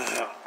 Yeah.